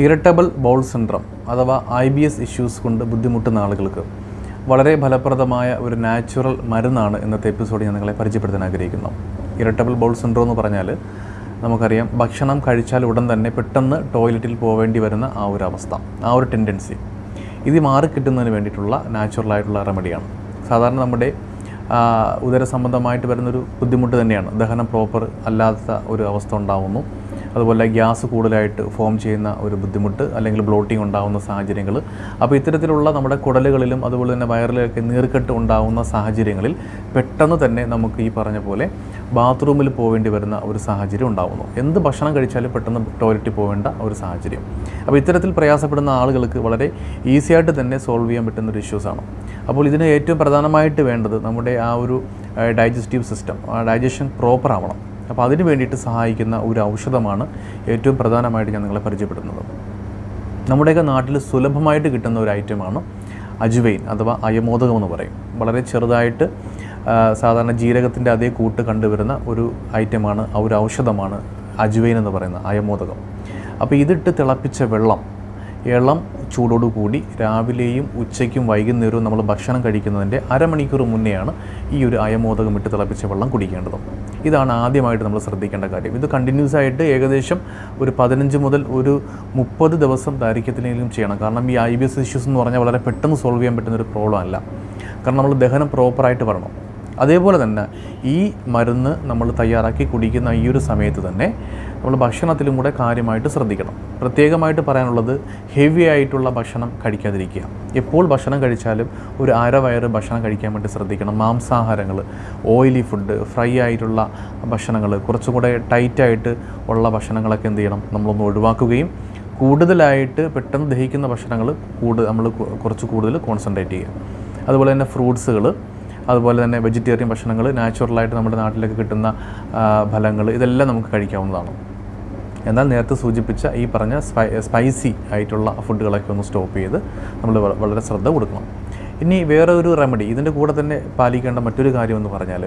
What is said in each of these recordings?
Irritable bowel syndrome അഥവാ I B S issues കൊണ്ട് ബുദ്ധിമുട്ടുന്ന ആളുകൾക്ക് വളരെ ഫലപ്രദമായ ഒരു നാച്ചുറൽ മരുന്നാണ് ഇന്നത്തെ എപ്പിസോഡ് ഞാൻ നിങ്ങളെ പരിചയപ്പെടുത്താൻ ആഗ്രഹിക്കുന്നു. ഇറിറ്റബിൾ ബൗൾ സിൻഡ്രോം എന്ന് പറഞ്ഞാൽ നമുക്കറിയാം ഭക്ഷണം കഴിച്ചാൽ ഉടൻ തന്നെ പെട്ടെന്ന് ടോയ്ലറ്റിൽ പോവേണ്ടി വരുന്ന ആ ഒരു അവസ്ഥ ആ ഒരു ടെൻഡൻസി. ഇത് മാറിക്കിട്ടുന്നതിന് വേണ്ടിയിട്ടുള്ള നാച്ചുറലായിട്ടുള്ള റെമഡിയാണ്. സാധാരണ നമ്മുടെ ഉദര സംബന്ധമായിട്ട് വരുന്നൊരു ബുദ്ധിമുട്ട് തന്നെയാണ്. ദഹനം പ്രോപ്പർ അല്ലാത്ത ഒരു അവസ്ഥ ഉണ്ടാവുന്നു. അതുപോലെ ഗ്യാസ് കൂടുതലായിട്ട് ഫോം ചെയ്യുന്ന ഒരു ബുദ്ധിമുട്ട് അല്ലെങ്കിൽ ബ്ലോട്ടിംഗ് ഉണ്ടാകുന്ന സാഹചര്യങ്ങൾ. അപ്പോൾ ഇത്തരത്തിലുള്ള നമ്മുടെ കുടലുകളിലും അതുപോലെ തന്നെ വയറിലൊക്കെ നീർക്കെട്ട് ഉണ്ടാകുന്ന സാഹചര്യങ്ങളിൽ പെട്ടെന്ന് തന്നെ നമുക്ക് ഈ പറഞ്ഞ പോലെ ബാത്റൂമിൽ പോവേണ്ടി വരുന്ന ഒരു സാഹചര്യം ഉണ്ടാകുന്നു എന്ത് ഭക്ഷണം കഴിച്ചാലും പെട്ടെന്ന് ടോയ്ലറ്റിൽ പോവേണ്ട ഒരു സാഹചര്യം. അപ്പോൾ ഇത്തരത്തിൽ പ്രയാസപ്പെടുന്ന ആളുകൾക്ക് വളരെ ഈസി ആയിട്ട് തന്നെ സോൾവ് ചെയ്യാൻ പറ്റുന്ന ഒരു ഇഷ്യൂസാണ് അപ്പോൾ ഇതിന് ഏറ്റവും പ്രധാനമായിട്ട് വേണ്ടത് നമ്മുടെ ആ ഒരു ഡൈജസ്റ്റീവ് സിസ്റ്റം ആ ഡൈജഷൻ പ്രോപ്പർ ആവണം. അപ്പോൾ അതിന് വേണ്ടിയിട്ട് സഹായിക്കുന്ന ഒരു ഔഷധമാണ് ഏറ്റവും പ്രധാനമായിട്ട് ഞാൻ നിങ്ങളെ പരിചയപ്പെടുന്നത് നമ്മുടെയൊക്കെ നാട്ടിൽ സുലഭമായിട്ട് കിട്ടുന്ന ഒരു ഐറ്റമാണ് അജുവൈൻ അഥവാ അയമോദകം എന്ന് പറയും. വളരെ ചെറുതായിട്ട് സാധാരണ ജീരകത്തിന്റെ അതേ കൂട്ട് കണ്ടുവരുന്ന ഒരു ഐറ്റമാണ് ഒരു ഔഷധമാണ് അജുവൈൻ എന്ന് പറയുന്ന അയമോദകം. അപ്പോൾ ഇതിട്ട് തിളപ്പിച്ച വെള്ളം ഇളം ചൂടോടുകൂടി രാവിലെയും ഉച്ചയ്ക്കും വൈകുന്നേരവും നമ്മൾ ഭക്ഷണം കഴിക്കുന്നതിന്റെ അരമണിക്കൂർ മുന്നെയാണ് ഈ ഒരു അയമോദകം ഇട്ട് തിളപ്പിച്ച വെള്ളം കുടിക്കേണ്ടത്. ഇതാണ് ആദ്യമായിട്ട് നമ്മൾ ശ്രദ്ധിക്കേണ്ട കാര്യം. ഇത് കണ്ടിന്യൂസ് ആയിട്ട് ഏകദേശം ഒരു പതിനഞ്ച് മുതൽ ഒരു മുപ്പത് ദിവസം ദൈർഘ്യത്തിലെങ്കിലും ചെയ്യണം. കാരണം ഈ ഐ ബി എസ് ഇഷ്യൂസ് എന്ന് പറഞ്ഞാൽ വളരെ പെട്ടെന്ന് സോൾവ് ചെയ്യാൻ പറ്റുന്ന ഒരു പ്രോബ്ലം അല്ല. കാരണം നമ്മൾ ദഹനം പ്രോപ്പറായിട്ട് വരണം. അതേപോലെ തന്നെ ഈ മരുന്ന് നമ്മൾ തയ്യാറാക്കി കുടിക്കുന്ന ഈ ഒരു സമയത്ത് തന്നെ നമ്മൾ ഭക്ഷണത്തിലും കൂടെ കാര്യമായിട്ട് ശ്രദ്ധിക്കണം. പ്രത്യേകമായിട്ട് പറയാനുള്ളത് ഹെവി ആയിട്ടുള്ള ഭക്ഷണം കഴിക്കാതിരിക്കുക. എപ്പോൾ ഭക്ഷണം കഴിച്ചാലും ഒരു അര വയറ് ഭക്ഷണം കഴിക്കാൻ വേണ്ടി ശ്രദ്ധിക്കണം. മാംസാഹാരങ്ങൾ ഓയിലി ഫുഡ് ഫ്രൈ ആയിട്ടുള്ള ഭക്ഷണങ്ങൾ കുറച്ചുകൂടെ ടൈറ്റായിട്ട് ഉള്ള ഭക്ഷണങ്ങളൊക്കെ എന്ത് ചെയ്യണം? നമ്മളൊന്ന് ഒഴിവാക്കുകയും കൂടുതലായിട്ട് പെട്ടെന്ന് ദഹിക്കുന്ന ഭക്ഷണങ്ങൾ കൂടുതൽ നമ്മൾ കുറച്ച് കൂടുതൽ കോൺസെൻട്രേറ്റ് ചെയ്യുക. അതുപോലെ തന്നെ ഫ്രൂട്ട്സുകൾ അതുപോലെ തന്നെ വെജിറ്റേറിയൻ ഭക്ഷണങ്ങൾ നാച്ചുറലായിട്ട് നമ്മുടെ നാട്ടിലൊക്കെ കിട്ടുന്ന ഫലങ്ങൾ ഇതെല്ലാം നമുക്ക് കഴിക്കാവുന്നതാണ്. എന്നാൽ നേരത്തെ സൂചിപ്പിച്ച ഈ പറഞ്ഞ സ്പൈ സ്പൈസി ആയിട്ടുള്ള ഫുഡുകളൊക്കെ ഒന്ന് സ്റ്റോപ്പ് ചെയ്ത് നമ്മൾ വളരെ ശ്രദ്ധ കൊടുക്കണം. ഇനി വേറെ ഒരു റെമഡി ഇതിന്റെ കൂടെ തന്നെ പാലിക്കേണ്ട മറ്റൊരു കാര്യം എന്ന് പറഞ്ഞാൽ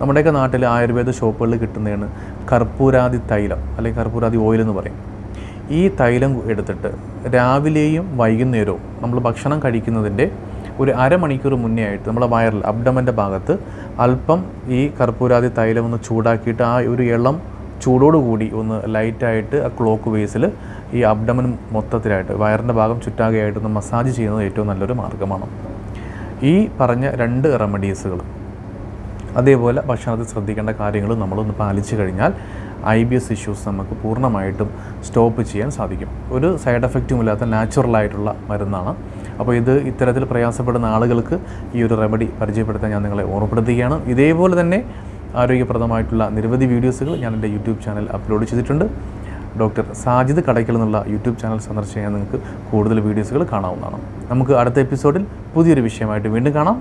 നമ്മുടെയൊക്കെ നാട്ടിൽ ആയുർവേദ ഷോപ്പുകളിൽ കിട്ടുന്നതാണ് കർപ്പൂരാതി തൈലം അല്ലെങ്കിൽ കർപ്പൂരാതി ഓയിൽ എന്ന് പറയും. ഈ തൈലം എടുത്തിട്ട് രാവിലെയും വൈകുന്നേരവും നമ്മൾ ഭക്ഷണം കഴിക്കുന്നതിന്റെ ഒരു അരമണിക്കൂർ മുന്നേ ആയിട്ട് നമ്മുടെ വയറിൽ അബ്ഡമന്റെ ഭാഗത്ത് അല്പം ഈ കർപ്പൂരാതി തൈലം ഒന്ന് ചൂടാക്കിയിട്ട് ആ ഒരു ഇളം ചൂടോടുകൂടി ഒന്ന് ലൈറ്റായിട്ട് ആ ക്ലോക്ക് വേസിൽ ഈ അബ്ഡമൻ മൊത്തത്തിലായിട്ട് വയറിന്റെ ഭാഗം ചുറ്റാകെയായിട്ട് ഒന്ന് മസാജ് ചെയ്യുന്നത് ഏറ്റവും നല്ലൊരു മാർഗമാണ് ഈ പറഞ്ഞ രണ്ട് റെമഡീസുകൾ അതേപോലെ ഭക്ഷണത്തിൽ ശ്രദ്ധിക്കേണ്ട കാര്യങ്ങൾ നമ്മളൊന്ന് പാലിച്ചു കഴിഞ്ഞാൽ ഐ ബി എസ് ഇഷ്യൂസ് നമുക്ക് പൂർണമായിട്ടും സ്റ്റോപ്പ് ചെയ്യാൻ സാധിക്കും. ഒരു സൈഡ് എഫക്റ്റും ഇല്ലാത്ത നാച്ചുറലായിട്ടുള്ള മരുന്നാണ് അപ്പോൾ ഇത് ഇത്തരത്തിൽ പ്രയാസപ്പെടുന്ന ആളുകൾക്ക് ഈ ഒരു റെമഡി പരിചയപ്പെടുത്താൻ ഞാൻ നിങ്ങളെ ഓർമ്മപ്പെടുത്തുകയാണ്. ഇതേപോലെ തന്നെ ആരോഗ്യപ്രദമായിട്ടുള്ള നിരവധി വീഡിയോസുകൾ ഞാൻ എന്റെ യൂട്യൂബ് ചാനൽ അപ്ലോഡ് ചെയ്തിട്ടുണ്ട്. ഡോക്ടർ സാജിദ് കടയ്ക്കൽ എന്നുള്ള യൂട്യൂബ് ചാനൽ സന്ദർശിക്കാൻ നിങ്ങൾക്ക് കൂടുതൽ വീഡിയോസുകൾ കാണാവുന്നതാണ്. നമുക്ക് അടുത്ത എപ്പിസോഡിൽ പുതിയൊരു വിഷയമായിട്ട് വീണ്ടും കാണാം.